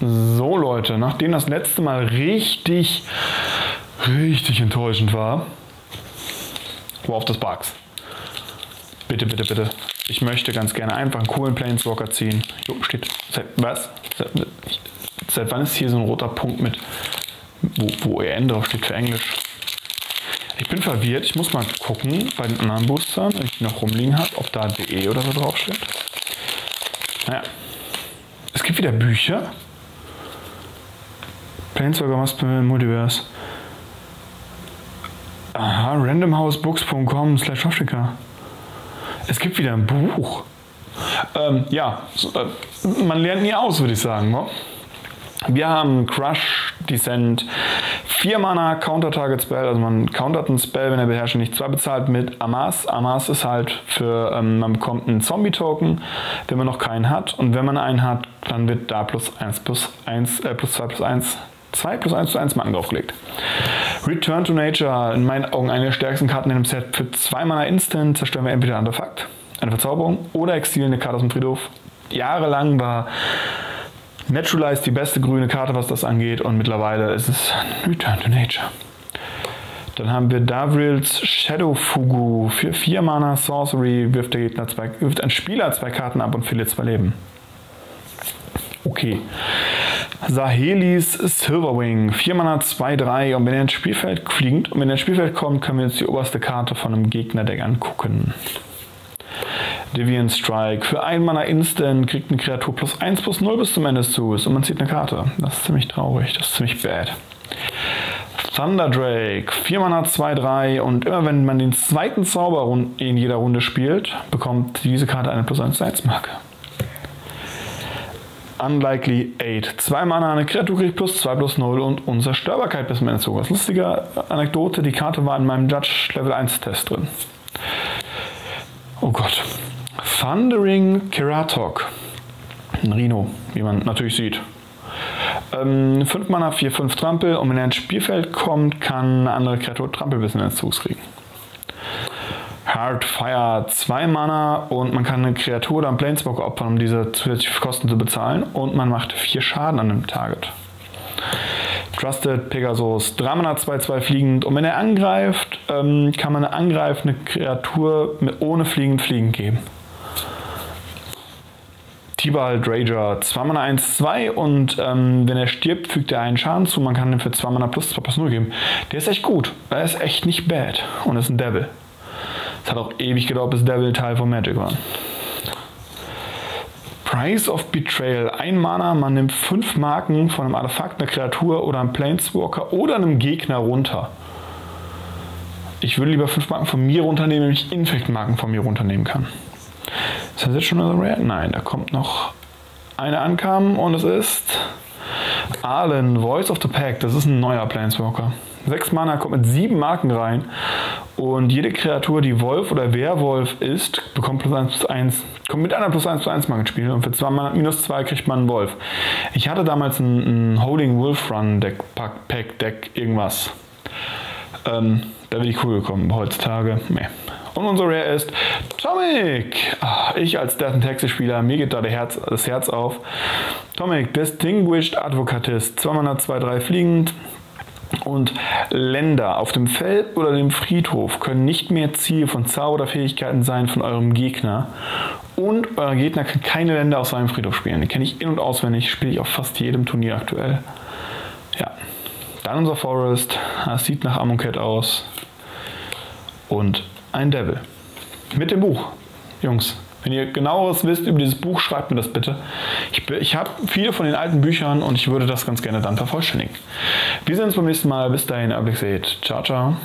So Leute, nachdem das letzte Mal richtig, richtig enttäuschend war, wo auf das Bugs. Bitte, bitte, bitte. Ich möchte ganz gerne einfach einen coolen Planeswalker ziehen. Jo, steht. Seit, was? Seit, seit wann ist hier so ein roter Punkt mit, wo, wo EN drauf steht für Englisch? Ich bin verwirrt. Ich muss mal gucken bei den anderen Boostern, wenn ich die noch rumliegen habe, ob da DE oder so drauf steht. Naja. Es gibt wieder Bücher. Planeswalker Master Multiverse. Aha, randomhousebooks.com slash Afrika. Es gibt wieder ein Buch. Ähm, ja, äh, man lernt nie aus, würde ich sagen. Ne? Wir haben Crush, Descent, 4 Mana, Counter-Target Spell, also man countert einen Spell, wenn der Beherrscher nicht 2 bezahlt mit Amas. Amas ist halt für, ähm, man bekommt einen Zombie-Token, wenn man noch keinen hat. Und wenn man einen hat, dann wird da plus 1 plus 1, äh, plus 2 plus 1 2 plus 1 plus 1 Marken draufgelegt. Return to Nature, in meinen Augen eine der stärksten Karten in dem Set. Für 2 Mana Instant zerstören wir entweder ein Artefakt, eine Verzauberung oder exilieren eine Karte aus dem Friedhof. Jahrelang war Naturalize die beste grüne Karte, was das angeht und mittlerweile ist es Return to Nature. Dann haben wir Davrils Shadow Fugu für 4 Mana Sorcery, wirft, der Gegner zwei, wirft ein Spieler zwei Karten ab und verliert zwei Leben. Okay. Sahelis Silverwing, 4 Mana 2-3 und wenn er ins Spielfeld fliegt und wenn er ins Spielfeld kommt, können wir uns die oberste Karte von einem Gegnerdeck angucken. Deviant Strike, für 1 Mana Instant kriegt eine Kreatur plus 1 plus 0 bis zum Ende des Zuges und man zieht eine Karte. Das ist ziemlich traurig, das ist ziemlich bad. Thunder Drake, 4 Mana 2-3 und immer wenn man den zweiten Zauber in jeder Runde spielt, bekommt diese Karte eine plus 1 1 Marke. Unlikely 8. 2 Mana, eine Kreatur kriegt plus 2 plus 0 und Unzerstörbarkeit bis zum Ende des Zuges. Lustige Anekdote, die Karte war in meinem Judge Level 1 Test drin. Oh Gott. Thundering Keratok. Ein Rhino, wie man natürlich sieht. Ähm, 5 Mana, 4, 5 Trampel und wenn er ins Spielfeld kommt, kann eine andere Kreatur Trampel bis in den Zugs kriegen. Hardfire 2 Mana und man kann eine Kreatur oder einen Planeswalker opfern, um diese zusätzlichen Kosten zu bezahlen und man macht 4 Schaden an dem Target. Trusted Pegasus, 3 Mana 2-2 fliegend und wenn er angreift, ähm, kann man eine angreifende Kreatur mit ohne fliegend fliegen geben. Tibalt Rager, 2 Mana 1-2 und ähm, wenn er stirbt, fügt er einen Schaden zu. Man kann ihm für 2 Mana plus 2 plus 0 geben. Der ist echt gut. Er ist echt nicht bad und ist ein Devil. Hat auch ewig gedauert, bis Devil Teil von Magic war. Price of Betrayal. Ein Mana, man nimmt 5 Marken von einem Artefakt, einer Kreatur oder einem Planeswalker oder einem Gegner runter. Ich würde lieber 5 Marken von mir runternehmen, wenn ich Infect-Marken von mir runternehmen kann. Ist das jetzt schon eine Rare? Nein, da kommt noch eine ankam und es ist Arlen, Voice of the Pack. Das ist ein neuer Planeswalker. 6 Mana kommt mit 7 Marken rein und jede Kreatur, die Wolf oder Werwolf ist, bekommt plus 1 plus 1, kommt mit einer plus 1 plus 1 Marken ins Spiel und für 2 Mana minus 2 kriegt man einen Wolf. Ich hatte damals ein, ein Holding Wolf Run Deck, Pack, Deck, irgendwas. Ähm, da bin ich cool gekommen, heutzutage, meh. Und unser Rare ist Tomic. Ah, ich als Death and Texas Spieler, mir geht da Herz, das Herz auf. Tomic, Distinguished Advocatist, 2 Mana 2, 3 fliegend, und Länder auf dem Feld oder dem Friedhof können nicht mehr Ziel von Zauber oder Fähigkeiten sein von eurem Gegner. Und euer Gegner kann keine Länder aus seinem Friedhof spielen. Die kenne ich in- und auswendig, spiele ich auf fast jedem Turnier aktuell. Ja. Dann unser Forest. Das sieht nach Amonkhet aus. Und ein Devil. Mit dem Buch. Jungs, wenn ihr genaueres wisst über dieses Buch, schreibt mir das bitte. Ich, ich habe viele von den alten Büchern und ich würde das ganz gerne dann vervollständigen. Wir sehen uns beim nächsten Mal. Bis dahin, Abblick seht. Ciao, ciao.